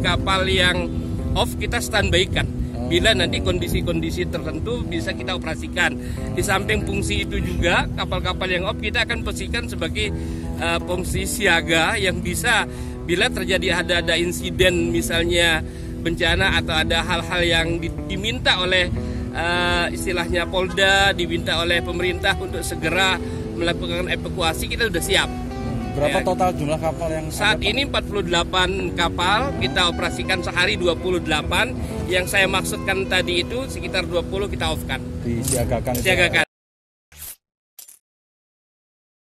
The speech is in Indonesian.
Kapal yang off kita standby kan. Bila nanti kondisi-kondisi tertentu bisa kita operasikan. Di samping fungsi itu juga kapal-kapal yang off kita akan posisikan sebagai uh, fungsi siaga yang bisa bila terjadi ada ada insiden misalnya bencana atau ada hal-hal yang di- diminta oleh uh, istilahnya Polda, diminta oleh pemerintah untuk segera melakukan evakuasi kita sudah siap. Berapa Ya. total jumlah kapal yang Saat ada, ini 48 kapal kita operasikan sehari 28. Yang saya maksudkan tadi itu sekitar 20 kita off-kan. disiagakan? Siagakan.